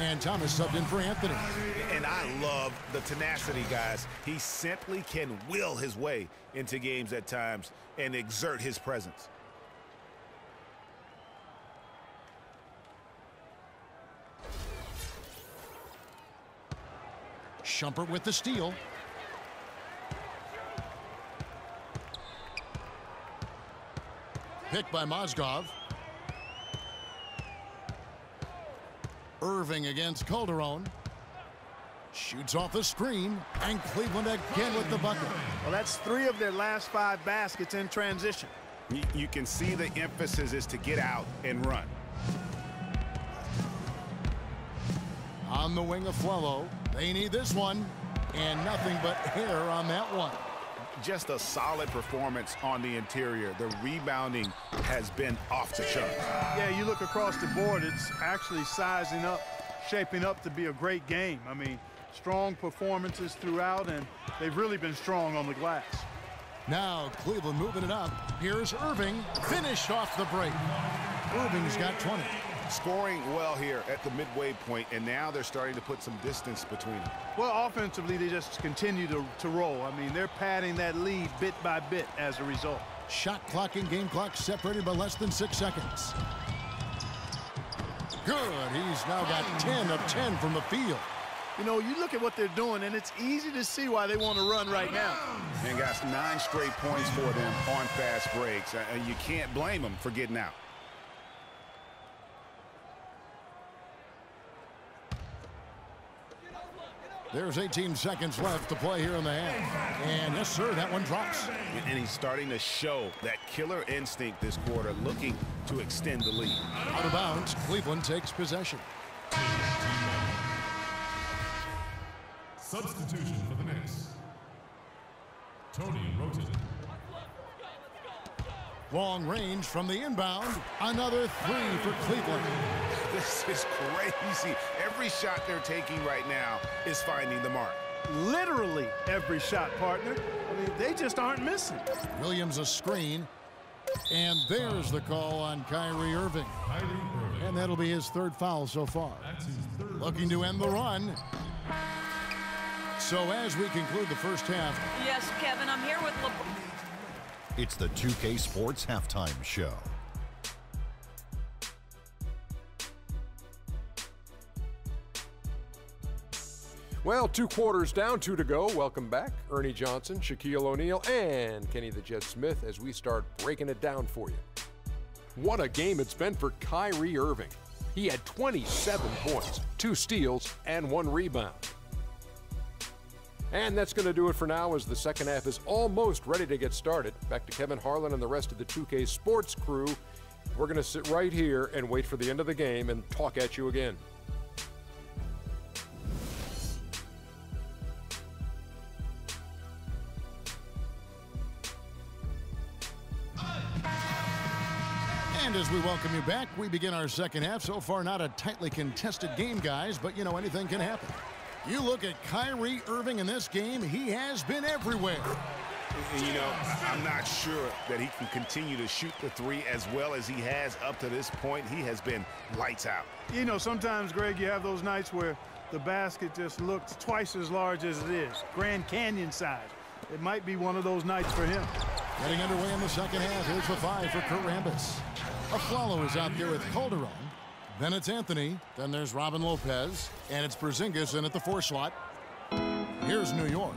And Thomas subbed in for Anthony. And I love the tenacity, guys. He simply can will his way into games at times and exert his presence. Shumpert with the steal. Picked by Mozgov. Irving against Calderon. Shoots off the screen, and Cleveland again with the bucket. Well, that's three of their last five baskets in transition. You, you can see the emphasis is to get out and run. On the wing of Flello. They need this one, and nothing but air on that one. Just a solid performance on the interior. The rebounding has been off the chart. Yeah, you look across the board, it's actually sizing up, shaping up to be a great game. I mean, strong performances throughout, and they've really been strong on the glass. Now Cleveland moving it up. Here's Irving, finished off the break. Irving's got 20. Scoring well here at the midway point, and now they're starting to put some distance between them. Well, offensively, they just continue to, to roll. I mean, they're padding that lead bit by bit as a result. Shot clock and game clock separated by less than six seconds. Good. He's now got 10 of 10 from the field. You know, you look at what they're doing, and it's easy to see why they want to run right now. And got nine straight points for them on fast breaks. And you can't blame them for getting out. There's 18 seconds left to play here in the half. And yes, sir, that one drops. And he's starting to show that killer instinct this quarter, looking to extend the lead. Out of bounds, Cleveland takes possession. Substitution for the Knicks. Tony Wroten. Long range from the inbound. Another three for Cleveland. This is crazy. Every shot they're taking right now is finding the mark. Literally every shot, partner. I mean, they just aren't missing. Williams a screen. And there's the call on Kyrie Irving. And that'll be his third foul so far. That's his third. Looking to end the run. So as we conclude the first half, Yes, Kevin, I'm here with LeBron. It's the 2K Sports Halftime Show. Well, two quarters down, two to go. Welcome back, Ernie Johnson, Shaquille O'Neal, and Kenny the Jet Smith as we start breaking it down for you. What a game it's been for Kyrie Irving. He had 27 points, two steals, and one rebound. And that's going to do it for now as the second half is almost ready to get started. Back to Kevin Harlan and the rest of the 2K Sports crew. We're going to sit right here and wait for the end of the game and talk at you again. And as we welcome you back, we begin our second half. So far, not a tightly contested game, guys, but you know, anything can happen. You look at Kyrie Irving in this game, he has been everywhere. You know, I'm not sure that he can continue to shoot the three as well as he has up to this point. He has been lights out. You know, sometimes, Greg, you have those nights where the basket just looks twice as large as it is. Grand Canyon size. It might be one of those nights for him. Getting underway in the second half. Here's the five for Kurt Rambis. Afflalo is out there with Calderon. Then it's Anthony. Then there's Robin Lopez. And it's Porzingis in at the four slot. Here's New York.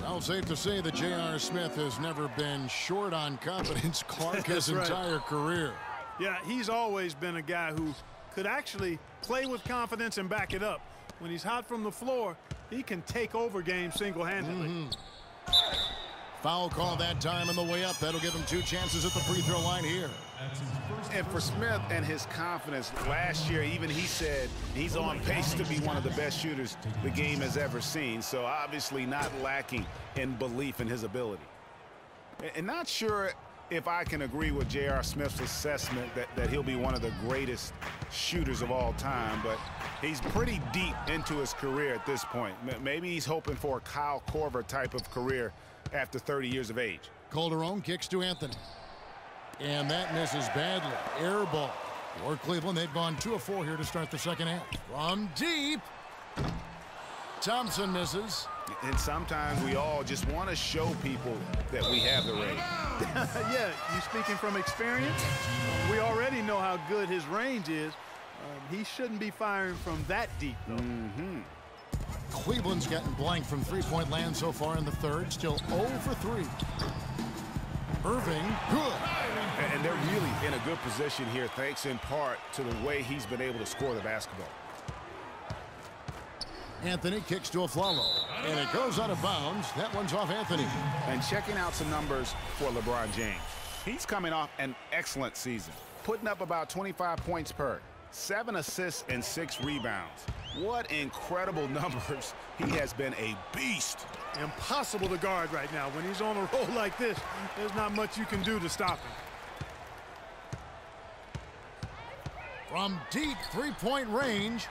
Well, safe to say that J.R. Smith has never been short on confidence, Clark, his right. entire career. Yeah, he's always been a guy who could actually play with confidence and back it up. When he's hot from the floor, he can take over games single-handedly. Mm-hmm. Foul call that time on the way up. That'll give him two chances at the free throw line here. That's his first. And for Smith and his confidence, last year even he said he's on pace to be one of the best shooters the game has ever seen. So obviously not lacking in belief in his ability. And- And not sure if I can agree with J.R. Smith's assessment that, that he'll be one of the greatest shooters of all time, but he's pretty deep into his career at this point. Maybe he's hoping for a Kyle Korver type of career after 30 years of age. Calderon kicks to Anthony. And that misses badly. Air ball. For Cleveland, they've gone 2 of 4 here to start the second half. From deep. Thompson misses. And sometimes we all just want to show people that we have the range. yeah, you're speaking from experience? We already know how good his range is. Um, he shouldn't be firing from that deep, though. Mm-hmm. Cleveland's getting blank from three-point land so far in the third. Still 0 for 3. Irving, good. And they're really in a good position here, thanks in part to the way he's been able to score the basketball. Anthony kicks to a Afflalo, and it goes out of bounds. That one's off Anthony. And checking out some numbers for LeBron James. He's coming off an excellent season, putting up about 25 points per, seven assists and six rebounds. What incredible numbers. He has been a beast. Impossible to guard right now. When he's on a roll like this, there's not much you can do to stop him. From deep three-point range,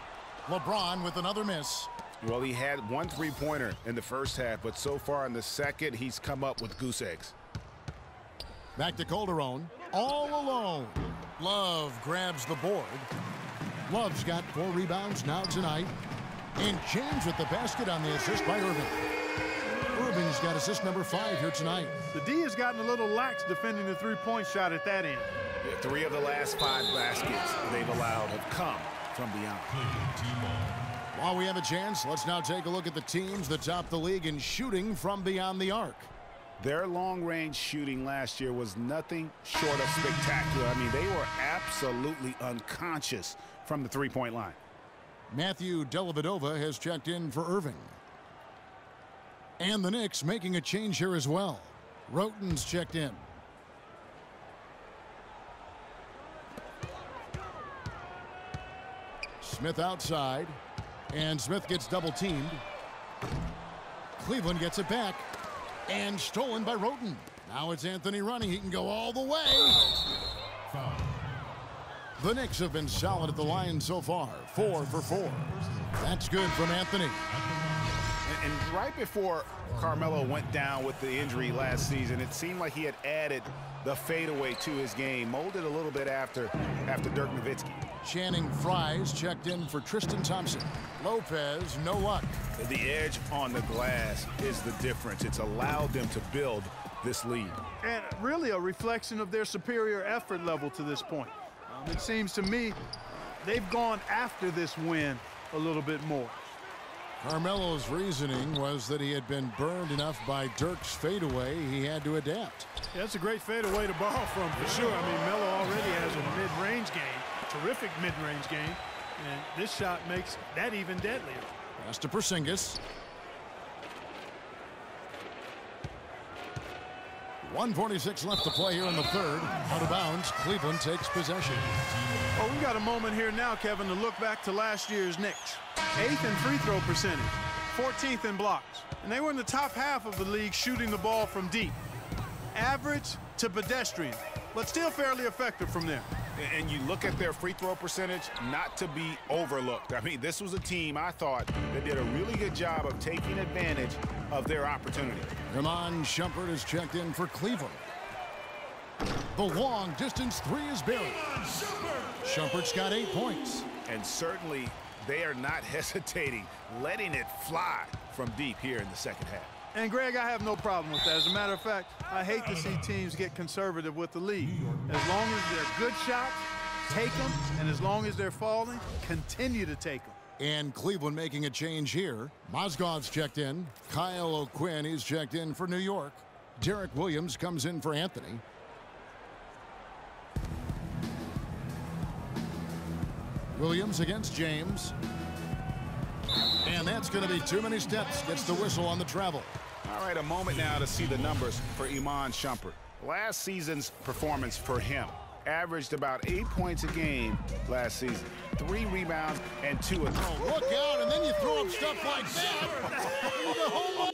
LeBron with another miss. Well, he had one three-pointer in the first half, but so far in the second, he's come up with goose eggs. Back to Calderon, all alone. Love grabs the board. Love's got four rebounds now tonight. And James with the basket on the assist by Irving. Irving's got assist number five here tonight. The D has gotten a little lax defending the three-point shot at that end. Yeah, three of the last five baskets they've allowed have come from beyond. While we have a chance, let's now take a look at the teams that top the league in shooting from beyond the arc. Their long-range shooting last year was nothing short of spectacular. I mean, they were absolutely unconscious from the three-point line. Matthew Dellavedova has checked in for Irving. And the Knicks making a change here as well. Wroten's checked in. Smith outside. And Smith gets double teamed. Cleveland gets it back. And stolen by Wroten. Now it's Anthony running. He can go all the way. The Knicks have been solid at the line so far. Four for four. That's good from Anthony. And, and, right before Carmelo went down with the injury last season, it seemed like he had added the fadeaway to his game, molded a little bit after, after Dirk Nowitzki. Channing Frye's checked in for Tristan Thompson. Lopez, no luck. The edge on the glass is the difference. It's allowed them to build this lead. And really a reflection of their superior effort level to this point. Um, it seems to me they've gone after this win a little bit more. Carmelo's reasoning was that he had been burned enough by Dirk's fadeaway he had to adapt. Yeah, that's a great fadeaway to borrow from for sure. I mean, Melo already has a mid-range game, terrific mid-range game, and this shot makes that even deadlier. Pass to Porzingis. 146 left to play here in the third. Out of bounds, Cleveland takes possession. Oh, we got a moment here now, Kevin, to look back to last year's Knicks. Eighth in free throw percentage, 14th in blocks. And they were in the top half of the league shooting the ball from deep. Average to pedestrian, but still fairly effective from there. And you look at their free throw percentage, not to be overlooked. I mean, this was a team, I thought, that did a really good job of taking advantage of their opportunity. Ramon Shumpert is checked in for Cleveland. The long distance three is buried. Shumpert's got eight points. And certainly they are not hesitating, letting it fly from deep here in the second half. And Greg, I have no problem with that. As a matter of fact, I hate to see teams get conservative with the lead. As long as they're good shots, take them. And as long as they're falling, continue to take them. And Cleveland making a change here. Mozgov's checked in. Kyle O'Quinn is checked in for New York. Derrick Williams comes in for Anthony. Williams against James. And that's going to be too many steps. Gets the whistle on the travel. All right, a moment now to see the numbers for Iman Shumpert. Last season's performance for him averaged about eight points a game last season. Three rebounds and two assists. Oh, look out, and then you throw up stuff like that.